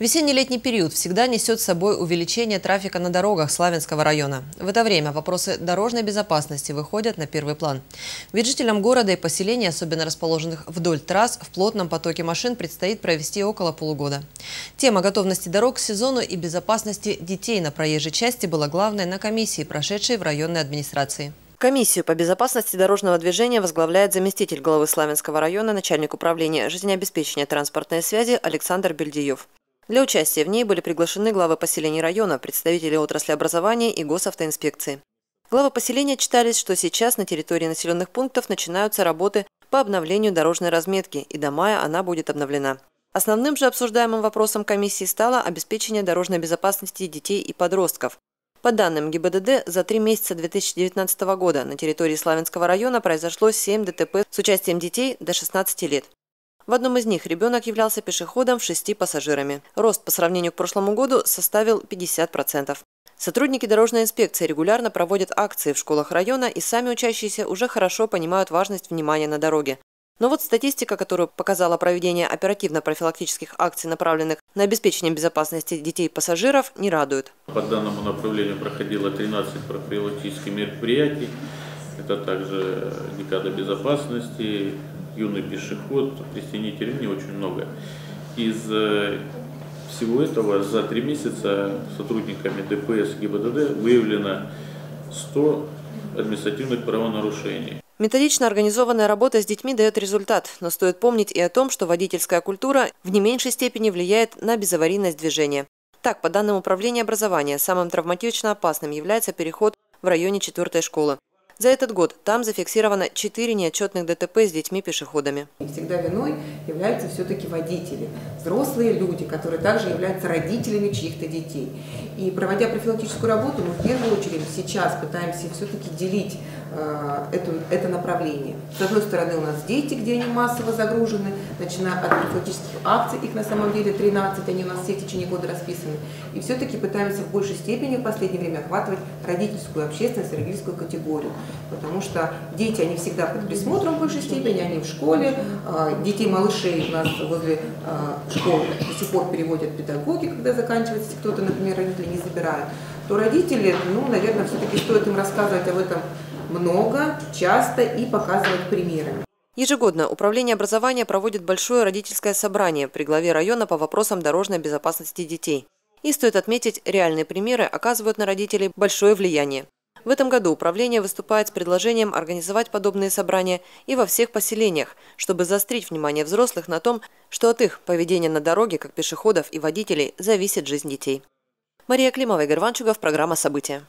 Весенне-летний период всегда несет с собой увеличение трафика на дорогах Славянского района. В это время вопросы дорожной безопасности выходят на первый план. Ведь жителям города и поселений, особенно расположенных вдоль трасс, в плотном потоке машин предстоит провести около полугода. Тема готовности дорог к сезону и безопасности детей на проезжей части была главной на комиссии, прошедшей в районной администрации. Комиссию по безопасности дорожного движения возглавляет заместитель главы Славянского района, начальник управления жизнеобеспечения транспортной связи Александр Бельдиев. Для участия в ней были приглашены главы поселений района, представители отрасли образования и госавтоинспекции. Главы поселения читались, что сейчас на территории населенных пунктов начинаются работы по обновлению дорожной разметки, и до мая она будет обновлена. Основным же обсуждаемым вопросом комиссии стало обеспечение дорожной безопасности детей и подростков. По данным ГИБДД, за три месяца 2019 года на территории Славянского района произошло 7 ДТП с участием детей до 16 лет. В одном из них ребенок являлся пешеходом с шести пассажирами. Рост по сравнению к прошлому году составил 50%. Сотрудники дорожной инспекции регулярно проводят акции в школах района и сами учащиеся уже хорошо понимают важность внимания на дороге. Но вот статистика, которую показала проведение оперативно-профилактических акций, направленных на обеспечение безопасности детей и пассажиров, не радует. По данному направлению проходило 13 профилактических мероприятий. Это также декада безопасности, юный пешеход, присоединителей не очень много. Из э, всего этого за три месяца сотрудниками ДПС ГИБДД выявлено 100 административных правонарушений. Методично организованная работа с детьми дает результат, но стоит помнить и о том, что водительская культура в не меньшей степени влияет на безаварийность движения. Так, по данным Управления образования, самым травматично опасным является переход в районе 4 школы. За этот год там зафиксировано 4 неотчетных ДТП с детьми-пешеходами. Всегда виной являются все-таки водители, взрослые люди, которые также являются родителями чьих-то детей. И проводя профилактическую работу, мы в первую очередь сейчас пытаемся все-таки делить э, эту, это направление. С одной стороны у нас дети, где они массово загружены, начиная от профилактических акций, их на самом деле 13, они у нас все в течение года расписаны. И все-таки пытаемся в большей степени в последнее время охватывать родительскую общественность, родительскую категорию потому что дети, они всегда под присмотром в большей степени, они в школе, а, детей малышей у нас возле а, школы до сих пор переводят педагоги, когда заканчивается, кто-то, например, родители не забирают, то родители, ну, наверное, все-таки стоит им рассказывать об этом много, часто и показывать примерами. Ежегодно Управление образования проводит большое родительское собрание при главе района по вопросам дорожной безопасности детей. И стоит отметить, реальные примеры оказывают на родителей большое влияние. В этом году управление выступает с предложением организовать подобные собрания и во всех поселениях, чтобы заострить внимание взрослых на том, что от их поведения на дороге, как пешеходов и водителей, зависит жизнь детей. Мария Климова, Игорь Ванчугов, программа «События».